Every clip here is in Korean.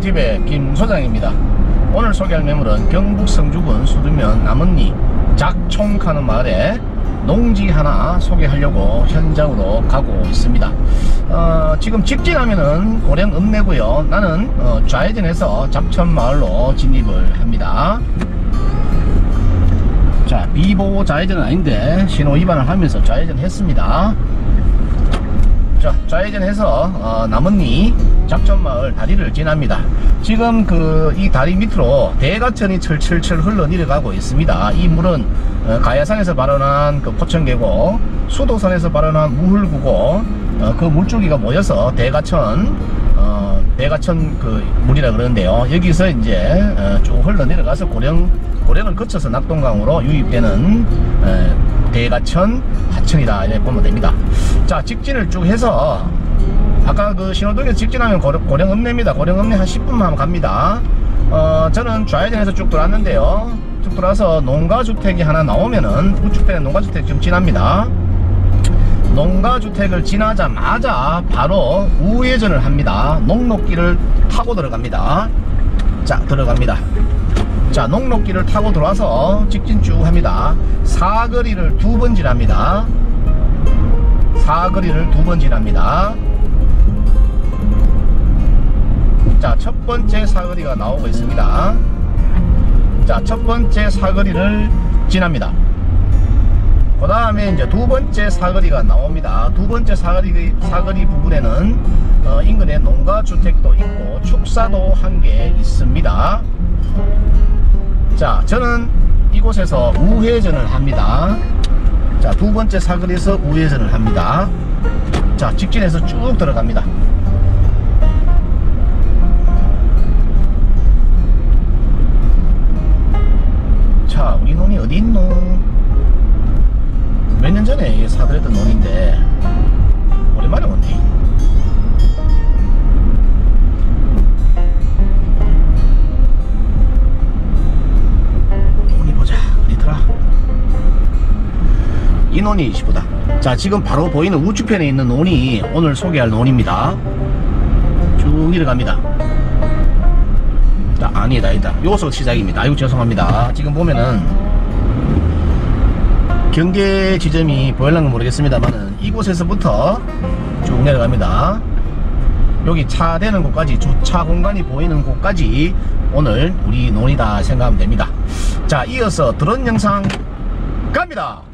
꿀팁의 김 소장입니다. 오늘 소개할 매물은 경북 성주군 수두면 남은리 작총하는 마을에 농지 하나 소개하려고 현장으로 가고 있습니다. 어, 지금 직진하면은 고령 읍내고요. 나는 어, 좌회전해서 잡천마을로 진입을 합니다. 자 비보 좌회전은 아닌데 신호 위반을 하면서 좌회전 했습니다. 자 좌회전해서 어, 남은리 작전마을 다리를 지납니다. 지금 그 이 다리 밑으로 대가천이 철철철 흘러 내려가고 있습니다. 이 물은 어, 가야산에서 발원한 그 포천계고 수도선에서 발원한 무hul구고 어, 그 물줄기가 모여서 대가천 어, 대가천 그 물이라 그러는데요. 여기서 이제 어, 쭉 흘러 내려가서 고령 고령을 거쳐서 낙동강으로 유입되는 에, 대가천 하천이다. 이렇게 보면 됩니다. 자 직진을 쭉 해서 아까 그 신호등에서 직진하면 고령, 고령 읍내입니다. 고령 읍내 한 10분만 갑니다. 어 저는 좌회전해서 쭉 돌았는데요. 쭉 돌아서 농가주택이 하나 나오면은 우측편에 농가주택 좀 지납니다 농가주택을 지나자마자 바로 우회전을 합니다. 농록길을 타고 들어갑니다. 자 들어갑니다. 자 농록길을 타고 들어와서 직진 쭉 합니다. 사거리를 두 번 지납니다. 사거리를 두 번 지납니다. 자 첫번째 사거리가 나오고 있습니다. 자 첫번째 사거리를 지납니다 그 다음에 이제 두 번째 사거리가 나옵니다. 두 번째 사거리, 사거리 부분에는 어, 인근에 농가주택도 있고 축사도 한 개 있습니다. 자, 저는 이곳에서 우회전을 합니다. 자, 두 번째 사거리에서 우회전을 합니다. 자, 직진해서 쭉 들어갑니다. 자, 우리 논이 어디 있노? 몇 년 전에 사들였던 논인데 오랜만에 왔네 논이 보자 어디더라. 이 논이 이시보다. 자 지금 바로 보이는 우측편에 있는 논이 오늘 소개할 논입니다. 쭉 내려갑니다. 자, 아니다 아니다. 요소 시작입니다. 아이고 죄송합니다. 지금 보면은 경계 지점이 보일랑은 모르겠습니다만은 이곳에서부터 쭉 내려갑니다. 여기 차 대는 곳까지 주차 공간이 보이는 곳까지 오늘 우리 논이다 생각하면 됩니다. 자 이어서 드론 영상 갑니다.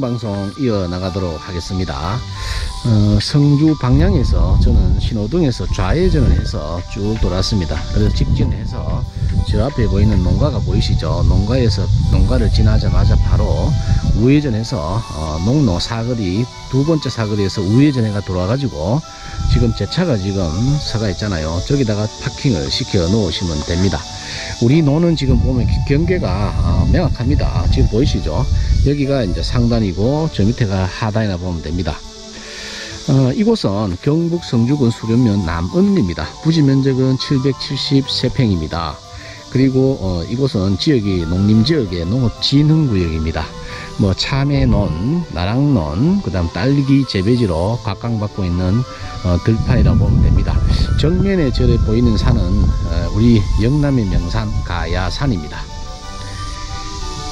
현장 방송 이어나가도록 하겠습니다. 어, 성주 방향에서 저는 신호등에서 좌회전을 해서 쭉 돌았습니다. 그래서 직진해서 저 앞에 보이는 농가가 보이시죠? 농가에서 농가를 지나자마자 바로 우회전해서 어, 농로 사거리 두 번째 사거리에서 우회전해가 돌아가지고 지금 제 차가 지금 서가 있잖아요. 저기다가 파킹을 시켜 놓으시면 됩니다. 우리 노는 지금 보면 경계가 어, 명확합니다. 지금 보이시죠? 여기가 이제 상단이고 저 밑에가 하단이라 보면 됩니다. 어, 이곳은 경북 성주군 수련면 남읍리입니다. 부지 면적은 773평입니다. 그리고 어, 이곳은 지역이 농림지역의 농업진흥구역입니다. 뭐 참외논, 나랑논, 그 다음 딸기 재배지로 각광받고 있는 어, 들판이라고 보면 됩니다. 정면에 저에 보이는 산은 어, 우리 영남의 명산 가야산입니다.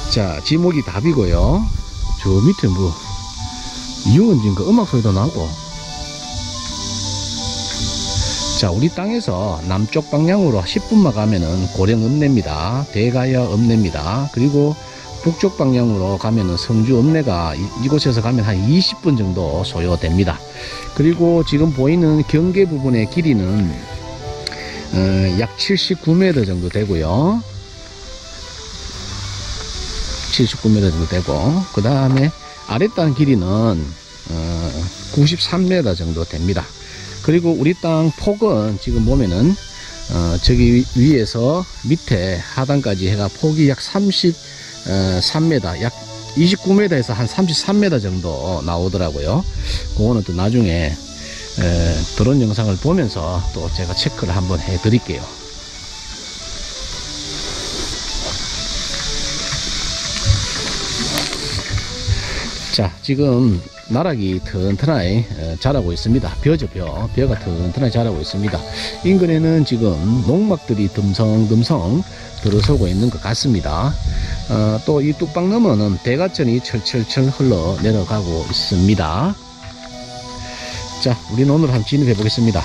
자, 지목이 답이고요. 저 밑에 뭐 이용은 그 음악 소리도 나고. 자 우리 땅에서 남쪽 방향으로 10분만 가면은 고령 읍내입니다. 대가야 읍내입니다. 그리고 북쪽 방향으로 가면은 성주 읍내가 이, 곳에서 가면 한 20분 정도 소요됩니다. 그리고 지금 보이는 경계 부분의 길이는 어, 약 79m 정도 되고요 79m 정도 되고 그 다음에 아랫땅 길이는 어, 93m 정도 됩니다. 그리고 우리 땅 폭은 지금 보면은 어, 저기 위에서 밑에 하단까지 해가 폭이 약 33m, 약 29m에서 한 33m 정도 나오더라고요. 그거는 또 나중에 에, 드론 영상을 보면서 또 제가 체크를 한번 해 드릴게요. 자, 지금 나락이 튼튼하게 어, 자라고 있습니다. 벼죠, 벼. 벼가 튼튼하게 자라고 있습니다. 인근에는 지금 농막들이 듬성듬성 들어서고 있는 것 같습니다. 어, 또이 뚝방 너머는 대가천이 철철철 흘러 내려가고 있습니다. 자, 우리 논으로 한번 진입해 보겠습니다.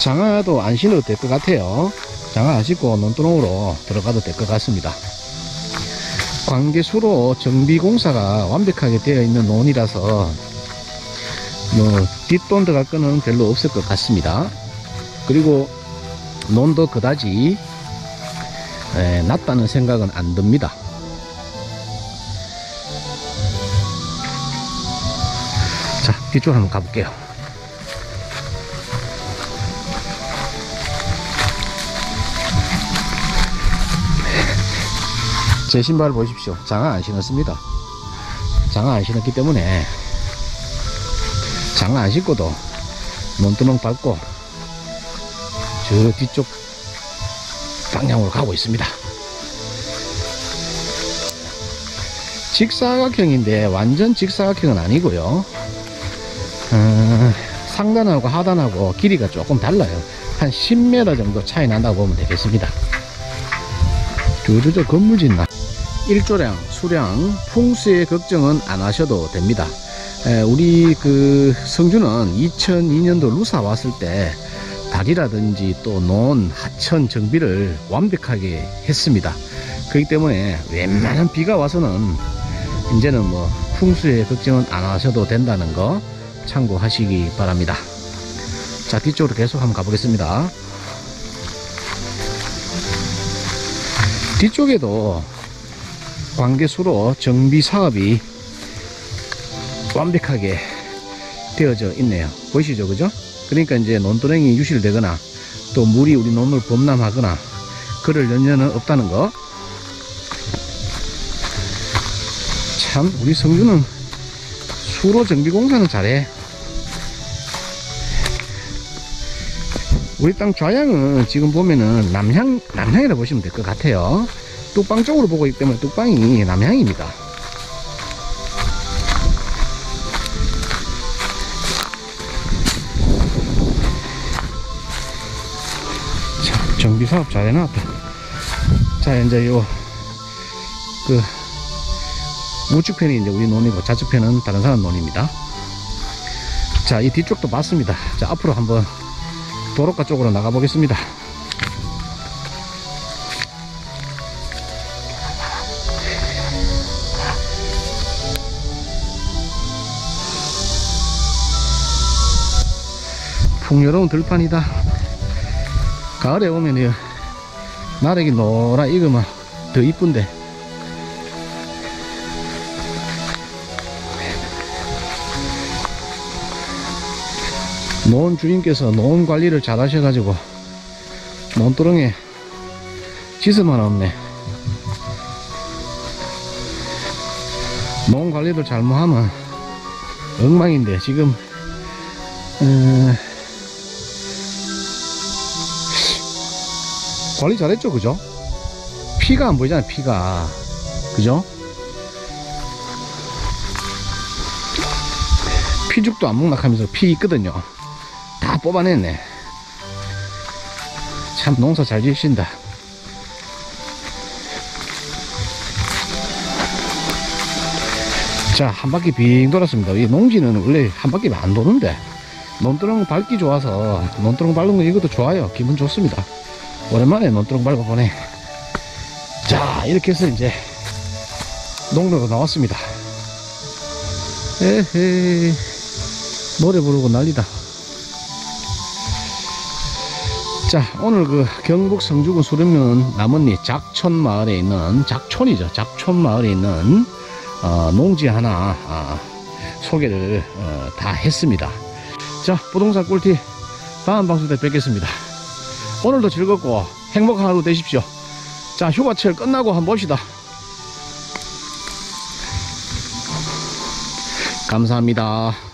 장화도 안 신어도 될 것 같아요. 장화 안 신고 논두렁으로 들어가도 될 것 같습니다. 관계수로 정비공사가 완벽하게 되어 있는 논이라서 뭐 뒷돈 들어갈 거는 별로 없을 것 같습니다. 그리고 논도 그다지 에, 낮다는 생각은 안 듭니다. 자, 뒤쪽으로 한번 가볼게요. 제 신발 보십시오. 장화 안 신었습니다. 장화 안 신었기 때문에 장화 안 신고도 논두렁 밟고 저 뒤쪽 방향으로 가고 있습니다. 직사각형인데 완전 직사각형은 아니고요. 어, 상단하고 하단하고 길이가 조금 달라요. 한 10m 정도 차이 난다고 보면 되겠습니다. 저저저 건물 짓나? 일조량, 수량, 풍수의 걱정은 안 하셔도 됩니다. 에, 우리 그 성주는 2002년도 루사 왔을 때 다리라든지 또 논, 하천 정비를 완벽하게 했습니다. 그렇기 때문에 웬만한 비가 와서는 이제는 뭐 풍수의 걱정은 안 하셔도 된다는 거 참고하시기 바랍니다. 자 뒤쪽으로 계속 한번 가보겠습니다. 뒤쪽에도 관계수로 정비 사업이 완벽하게 되어져 있네요. 보이시죠? 그죠? 그러니까 이제 논두렁이 유실되거나 또 물이 우리 논을 범람하거나 그럴 연연은 없다는 거. 참, 우리 성주는 수로 정비 공사는 잘해. 우리 땅 좌향은 지금 보면은 남향, 남향이라 보시면 될 것 같아요. 뚝방 쪽으로 보고 있기 때문에 뚝방이 남향입니다. 자, 정비 사업 잘 해놨다. 자, 이제 요, 그, 우측편이 이제 우리 논이고 좌측편은 다른 사람 논입니다. 자, 이 뒤쪽도 맞습니다. 자, 앞으로 한번 도로가 쪽으로 나가 보겠습니다. 풍요로운 들판이다. 가을에 오면 이 나락이 노라 익으면 더 이쁜데. 노원 주인께서 노원 관리를 잘 하셔가지고 논두렁에 지스만 없네. 노원 관리를 잘못하면 엉망인데 지금 음, 관리 잘했죠 그죠? 피가 안 보이잖아요 피가. 그죠? 피죽도 안 먹락하면서 피 있거든요. 다 뽑아냈네. 참 농사 잘 지으신다. 자 한 바퀴 빙 돌았습니다. 이 농지는 원래 한 바퀴 안 도는데 논두렁 밟기 좋아서 논두렁 밟는 거 이것도 좋아요. 기분 좋습니다 오랜만에 논두렁 밟아보네. 자 이렇게 해서 이제 농로로 나왔습니다. 에헤이 노래 부르고 난리다. 자 오늘 그 경북 성주군 수련면 남원리 작촌 마을에 있는 작촌이죠. 작촌 마을에 있는 어, 농지 하나 아, 소개를 어, 다 했습니다. 자 부동산 꿀팁 다음 방송 때 뵙겠습니다 오늘도 즐겁고 행복한 하루 되십시오. 자 휴가철 끝나고 한번 봅시다. 감사합니다